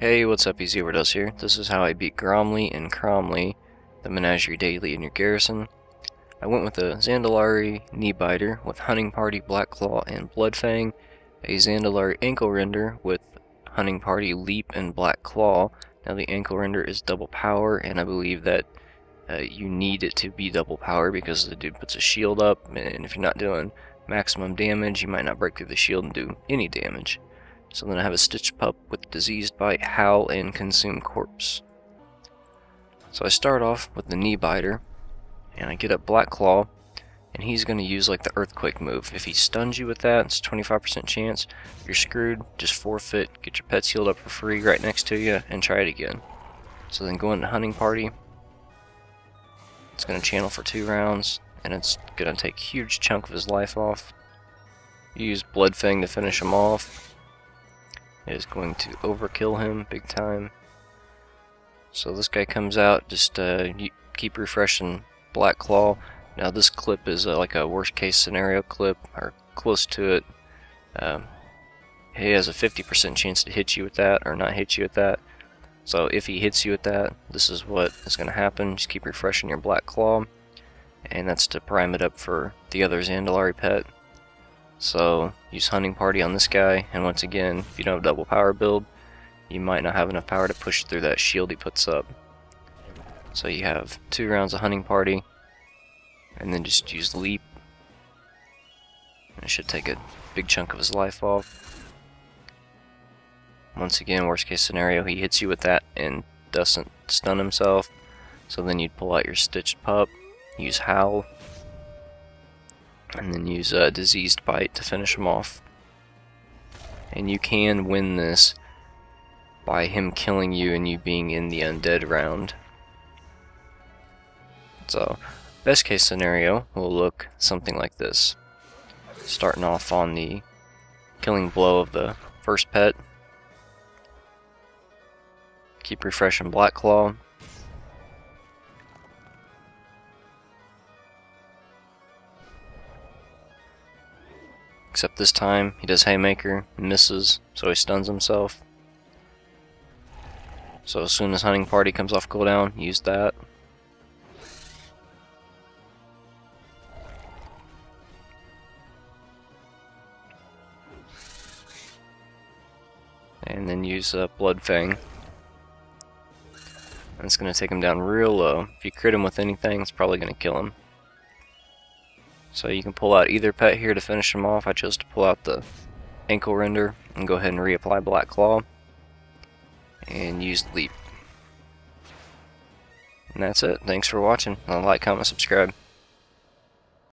Hey, what's up, Easy Overdose here. This is how I beat Gromli and Kromli, the Menagerie Daily in your garrison. I went with a Zandalari Kneebiter with Hunting Party, Black Claw, and Bloodfang, a Zandalari Ankle Render with Hunting Party, Leap, and Black Claw. Now the Ankle Render is double power, and I believe that uh, you need it to be double power because the dude puts a shield up, and if you're not doing maximum damage, you might not break through the shield and do any damage. So then I have a Stitched Pup with Diseased Bite, Howl, and Consume Corpse. So I start off with the knee biter, and I get up Black Claw, and he's going to use like the Earthquake move. If he stuns you with that, it's 25% chance, you're screwed, just forfeit, get your pets healed up for free right next to you, and try it again. So then go into Hunting Party, it's going to channel for two rounds, and it's going to take huge chunk of his life off. Use Bloodfang to finish him off, is going to overkill him big time. So this guy comes out, just uh, keep refreshing Black Claw. Now this clip is uh, like a worst case scenario clip, or close to it. Um, he has a 50% chance to hit you with that, or not hit you with that. So if he hits you with that, this is what is going to happen. Just keep refreshing your Black Claw. And that's to prime it up for the other Zandalari pet. So use Hunting Party on this guy, and once again, if you don't have double power build, you might not have enough power to push through that shield he puts up. So you have two rounds of Hunting Party, and then just use Leap. It should take a big chunk of his life off. Once again, worst case scenario, he hits you with that and doesn't stun himself. So then you'd pull out your Stitched Pup, use Howl, and then use a diseased bite to finish him off. And you can win this by him killing you and you being in the undead round. So, best case scenario will look something like this. Starting off on the killing blow of the first pet. Keep refreshing Black Claw. Except this time, he does Haymaker, misses, so he stuns himself. So as soon as Hunting Party comes off cooldown, use that. And then use uh, Bloodfang. And it's going to take him down real low. If you crit him with anything, it's probably going to kill him. So you can pull out either pet here to finish them off. I chose to pull out the ankle render and go ahead and reapply Black Claw and use Leap. And that's it. Thanks for watching. Like, comment, subscribe.